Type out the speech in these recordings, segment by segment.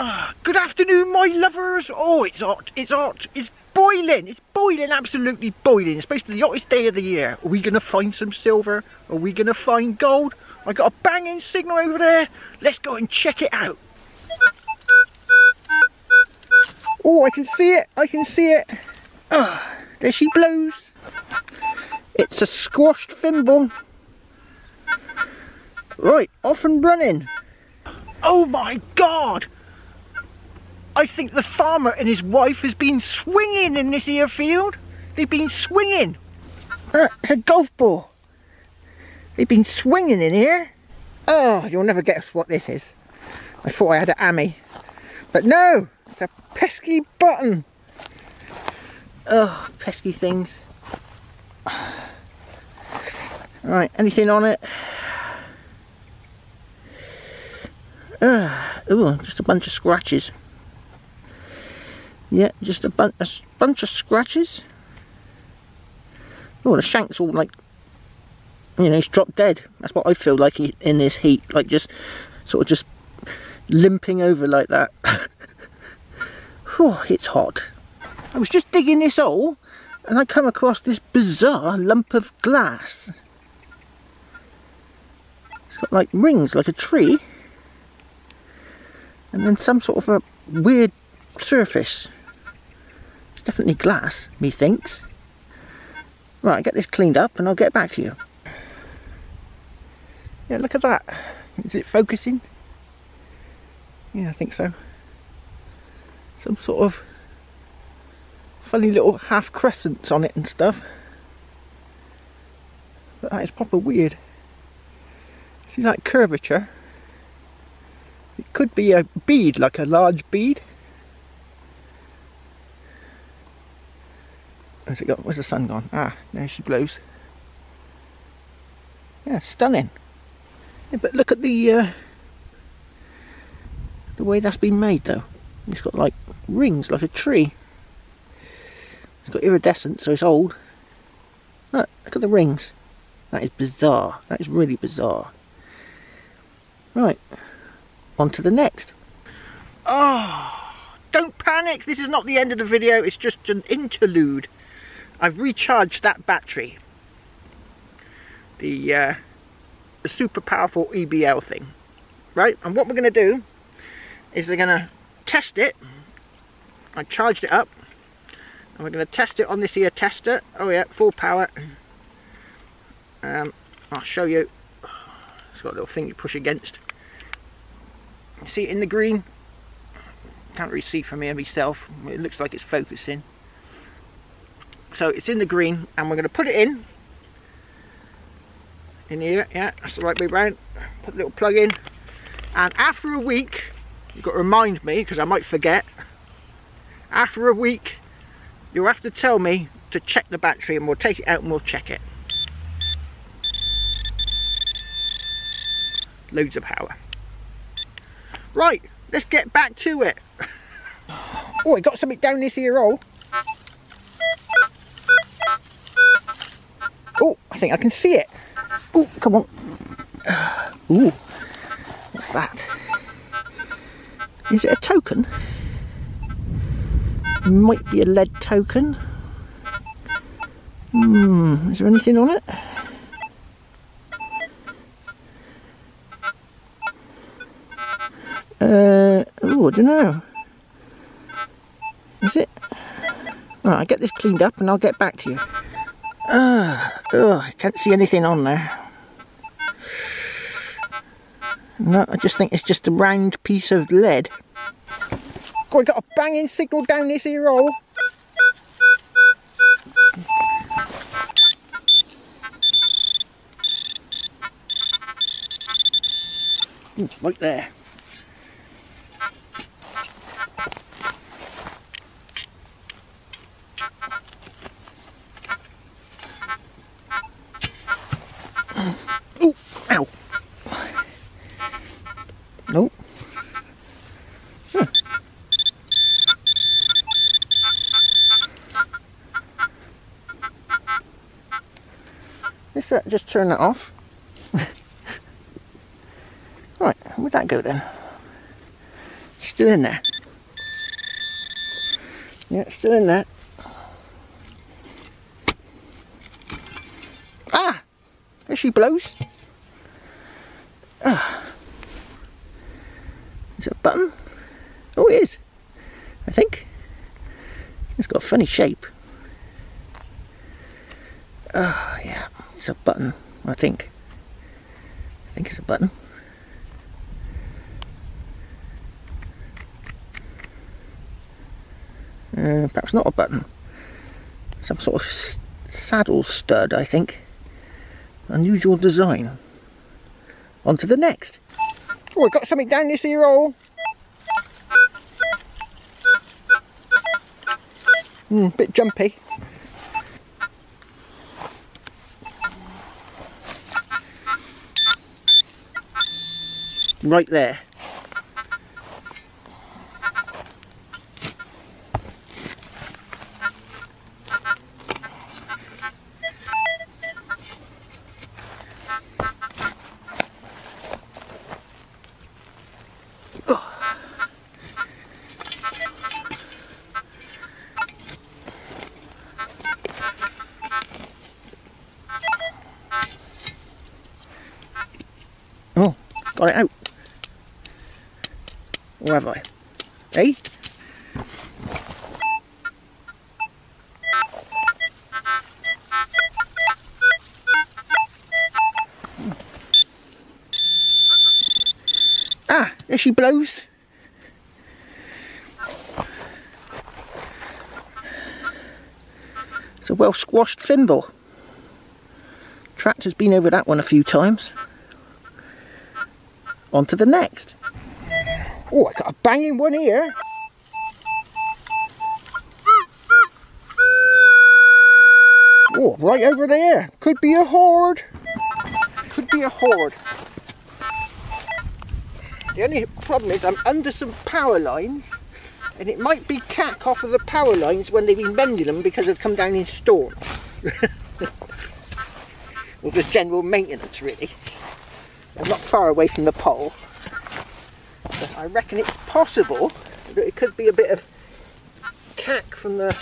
Ah, good afternoon, my lovers. Oh, it's hot. It's hot. It's boiling. It's boiling, absolutely boiling. It's be the hottest day of the year. Are we going to find some silver? Are we going to find gold? I got a banging signal over there. Let's go and check it out. Oh, I can see it. I can see it. Ah, there she blows. It's a squashed thimble. Right, off and running. Oh my god! I think the farmer and his wife has been swinging in this here field. They've been swinging. Uh, it's a golf ball. They've been swinging in here. Oh, you'll never guess what this is. I thought I had an Ami. But no, it's a pesky button. Oh, pesky things. Right, anything on it? Uh, ooh, just a bunch of scratches. Yeah, just a, bun a bunch of scratches. Oh, the shank's all like, you know, he's dropped dead. That's what I feel like in this heat, like just sort of just limping over like that. oh, it's hot. I was just digging this hole and I come across this bizarre lump of glass. It's got like rings like a tree and then some sort of a weird surface. Definitely glass, methinks. Right, get this cleaned up and I'll get back to you. Yeah, look at that. Is it focusing? Yeah, I think so. Some sort of funny little half crescents on it and stuff. But that is proper weird. See that curvature? It could be a bead, like a large bead. Where's it? Where's the sun gone? Ah, there she blows. Yeah, stunning. Yeah, but look at the uh, the way that's been made though. It's got like rings like a tree. It's got iridescent, so it's old. Look, look at the rings. That is bizarre. That is really bizarre. Right, on to the next. Oh, don't panic. This is not the end of the video. It's just an interlude. I've recharged that battery. The, uh, the super powerful EBL thing. Right, and what we're going to do is we're going to test it. I charged it up. And we're going to test it on this here tester. Oh yeah, full power. Um, I'll show you. It's got a little thing you push against. See it in the green? Can't really see from here myself. It looks like it's focusing. So it's in the green and we're going to put it in. In here, yeah, that's the right way round. Put the little plug in. And after a week, you've got to remind me because I might forget. After a week, you'll have to tell me to check the battery and we'll take it out and we'll check it. Loads of power. Right, let's get back to it. oh, I got something down this here hole. Oh, I can see it. Oh, come on. Ooh, what's that? Is it a token? Might be a lead token. Hmm, is there anything on it? Uh, oh, I don't know. Is it? Right, I'll get this cleaned up and I'll get back to you. Uh, oh, I can't see anything on there. No, I just think it's just a round piece of lead. I got a banging signal down this here hole. Right there. Just turn that off. right, where'd that go then? Still in there. Yeah, it's still in there. Ah! There she blows. Ah. Is it a button? Oh, it is. I think. It's got a funny shape. Ah. A button, I think. I think it's a button. Uh, perhaps not a button. Some sort of saddle stud, I think. Unusual design. On to the next. Oh, I got something down this here hole. Hmm, bit jumpy. Right there. Oh. Oh, got it out. She blows. It's a well squashed thimble. Tractor's been over that one a few times on to the next. Oh, I got a banging one here. Oh, right over there. Could be a hoard. Could be a hoard. The only problem is I'm under some power lines and it might be cack off of the power lines when they've been mending them because they've come down in storms. or just general maintenance really. I'm not far away from the pole. But I reckon it's possible that it could be a bit of cack from the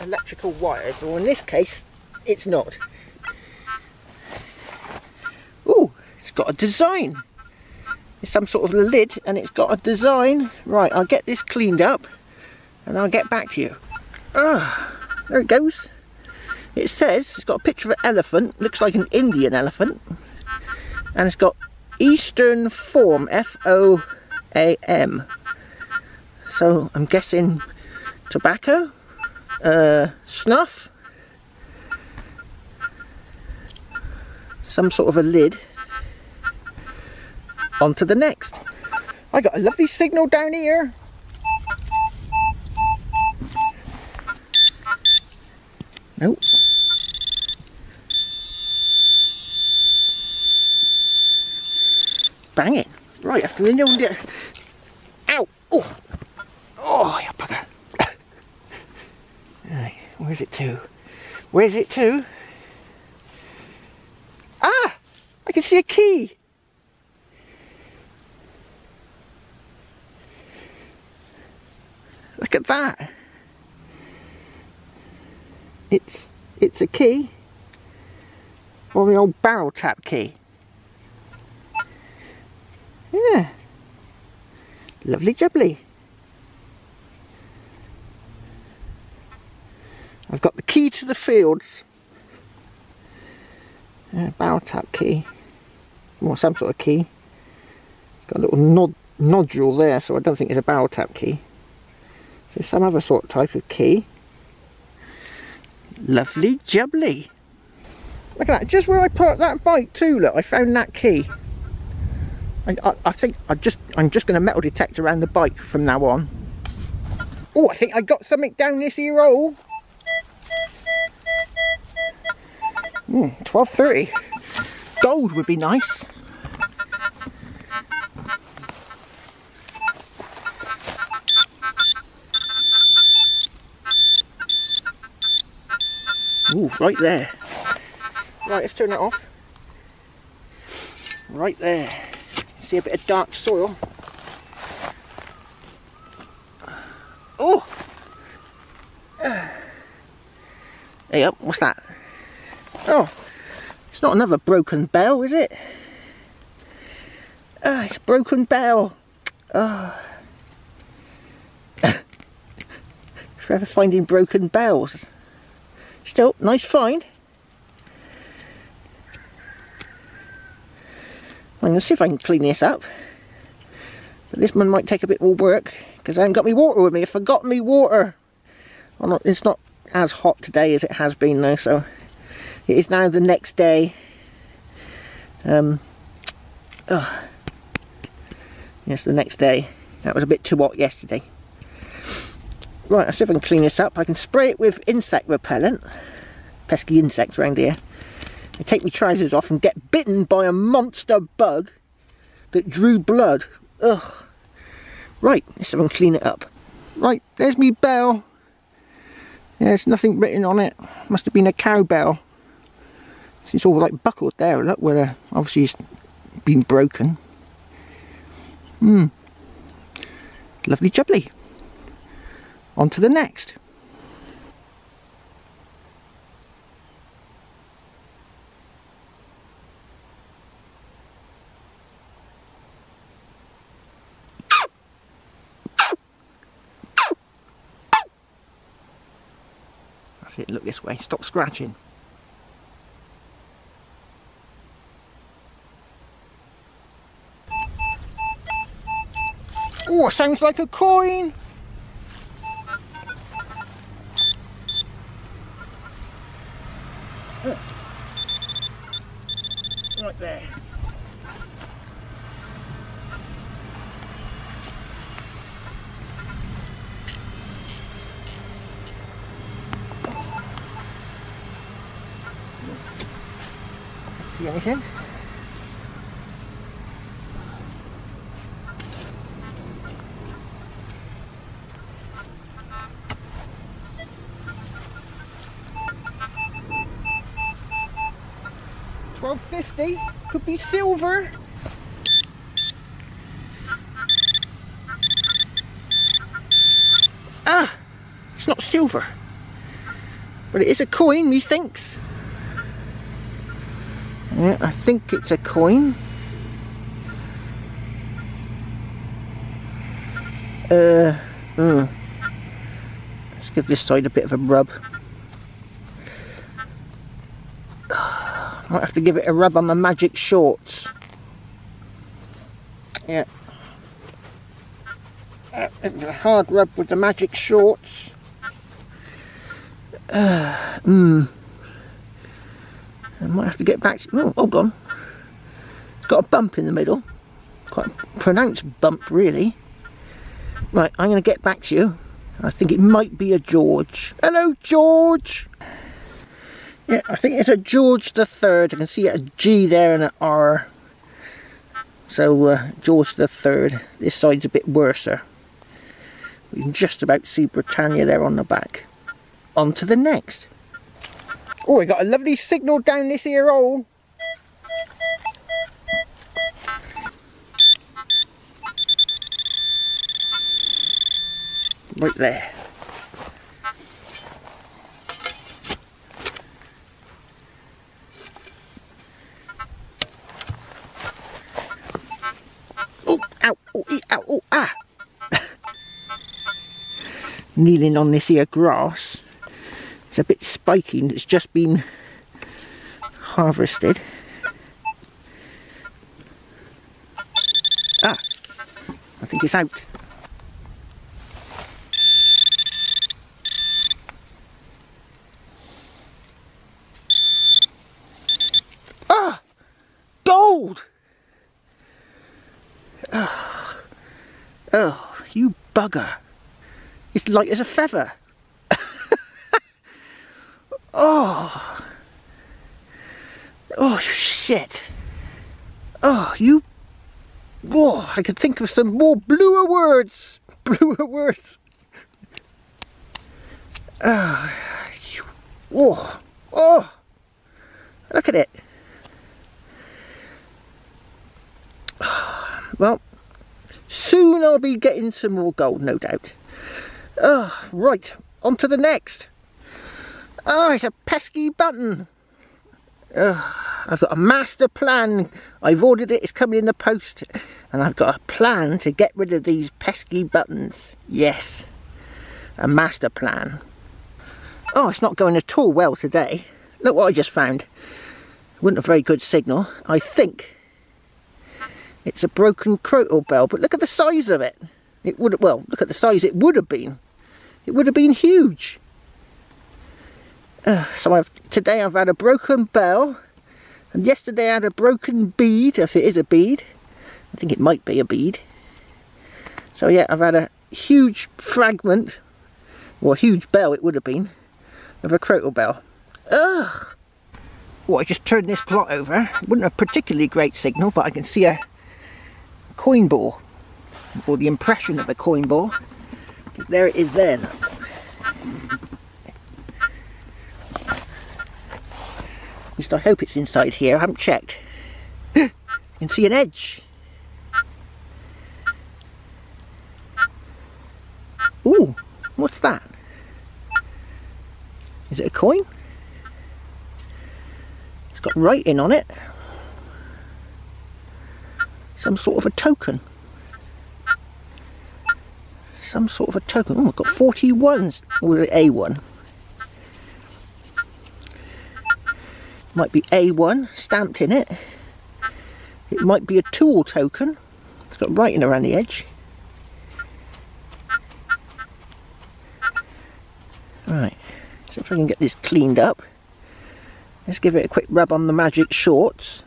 electrical wires, or in this case, it's not. Oh, it's got a design. It's some sort of lid and it's got a design. Right, I'll get this cleaned up and I'll get back to you. Ah, there it goes. It says, it's got a picture of an elephant, looks like an Indian elephant and it's got Eastern Form F-O-A-M so I'm guessing tobacco uh, snuff some sort of a lid onto the next I got a lovely signal down here nope Bang it. Right, after the new get. Ow! Oh! Oh, you bugger. right, where's it to? Where's it to? Ah! I can see a key! At that! It's it's a key. Or the old barrel tap key. Yeah. Lovely jubbly. I've got the key to the fields. Uh, barrel tap key. Or some sort of key. It's got a little nod nodule there, so I don't think it's a barrel tap key. So some other sort of type of key. Lovely jubbly. Look at that, just where I put that bike too, look, I found that key. I, I, I think I just I'm just going to metal detect around the bike from now on. Oh, I think I got something down this here hole. Hmm, 12.30. Gold would be nice. Ooh, right there. Right, let's turn that off. Right there. See a bit of dark soil. Oh! Hey up, what's that? Oh, it's not another broken bell, is it? Ah, it's a broken bell. Oh. Forever finding broken bells. Still, nice find. I'm going to see if I can clean this up. But this one might take a bit more work because I haven't got me water with me. I forgot me water. Not, it's not as hot today as it has been though, so it is now the next day. Um, oh. Yes, the next day. That was a bit too hot yesterday. Right, I'll see if I can clean this up. I can spray it with insect repellent. Pesky insects around here. I take my trousers off and get bitten by a monster bug that drew blood. Ugh. Right, let's see if I can clean it up. Right, there's me bell. There's nothing written on it. Must have been a cowbell. It's all like buckled there, look, where obviously it's been broken. Hmm. Lovely jubbly. On to the next. That's it, look this way, stop scratching. Oh, sounds like a coin. 1250. Could be silver. Ah, it's not silver. But it is a coin, methinks. Yeah, I think it's a coin. Uh, uh, let's give this side a bit of a rub. I might have to give it a rub on the magic shorts. Yeah. Uh, a hard rub with the magic shorts. Uh, hmm. I might have to get back to... Oh, on. It's got a bump in the middle. Quite a pronounced bump, really. Right, I'm going to get back to you. I think it might be a George. Hello, George! Yeah, I think it's a George the Third. I can see a G there and an R. So, uh, George the Third. This side's a bit worser. We can just about see Britannia there on the back. On to the next. Oh, we got a lovely signal down this here hole. Right there. Kneeling on this here grass. It's a bit spiky and it's just been harvested. Ah, I think it's out. Ah, gold! Oh, oh you bugger. It's light as a feather. Oh. Oh, shit. Oh, you... Oh, I could think of some more bluer words. Bluer words. Oh, oh, oh. Look at it. Well, soon I'll be getting some more gold, no doubt. Right, on to the next. Oh, it's a pesky button. I've got a master plan. I've ordered it, it's coming in the post. And I've got a plan to get rid of these pesky buttons. Yes, a master plan. Oh, it's not going at all well today. Look what I just found. Wasn't a very good signal. I think it's a broken crotal bell, but look at the size of it. It would well, look at the size it would have been. It would have been huge. Uh, so I've today I've had a broken bell, and yesterday I had a broken bead, if it is a bead. I think it might be a bead. So yeah, I've had a huge fragment, or a huge bell it would have been, of a crotal bell. Ugh! Well, I just turned this plot over. It wasn't a particularly great signal, but I can see a coin ball, or the impression of a coin ball. There it is there. At least I hope it's inside here. I haven't checked. you can see an edge. Ooh, what's that? Is it a coin? It's got writing on it. Some sort of a token. Some sort of a token. Oh, I've got 41s. Or A1. Might be A1 stamped in it. It might be a tool token. It's got writing around the edge. Right, so if I can get this cleaned up. Let's give it a quick rub on the magic shorts.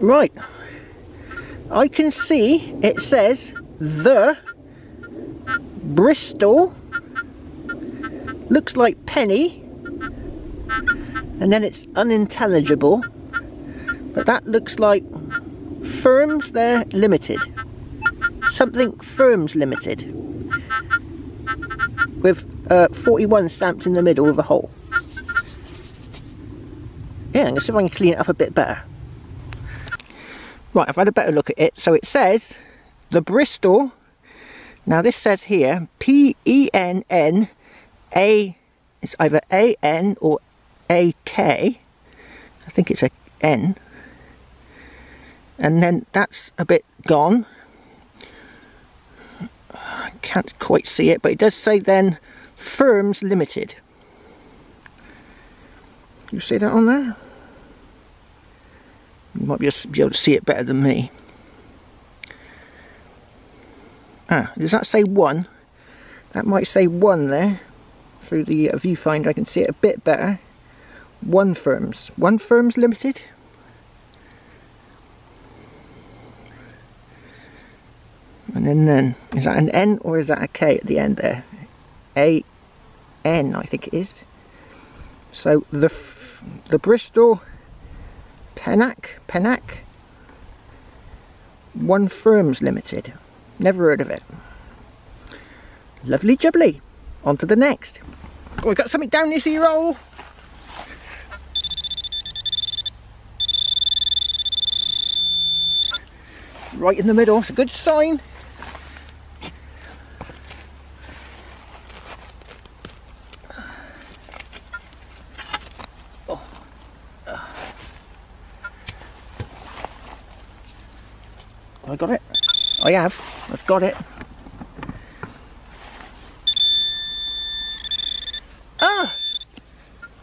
Right, I can see it says the Bristol. Looks like penny. And then it's unintelligible. But that looks like firms there limited. Something firms limited. With uh, 41 stamped in the middle of a hole. Yeah I'm going to see if I can clean it up a bit better. Right I've had a better look at it. So it says the Bristol now this says here P-E-N-N-A it's either A-N or A-K I think it's a N and then that's a bit gone I can't quite see it but it does say then Firms Limited you see that on there? You might be able to see it better than me. Ah, does that say one? That might say one there. Through the uh, viewfinder I can see it a bit better. One firms. One firms limited. And then, then, is that an N or is that a K at the end there? A N I think it is. So the the Bristol Penac Penac One Firms Limited. Never heard of it. Lovely jubbly. On to the next. Oh, we got something down this here hole. Right in the middle, it's a good sign. Oh. Uh. I got it. I have. I've got it. Ah!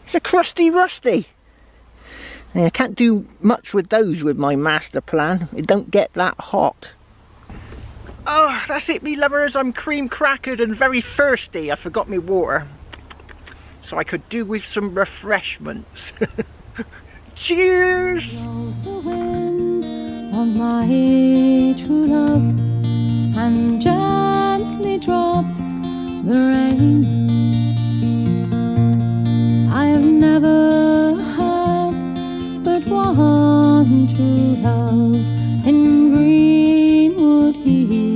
It's a crusty rusty. Yeah, I can't do much with those with my master plan. It don't get that hot. Oh, that's it me lovers. I'm cream crackered and very thirsty. I forgot my water. So I could do with some refreshments. Cheers! and gently drops the rain. I have never had but one true love in Greenwood Heath.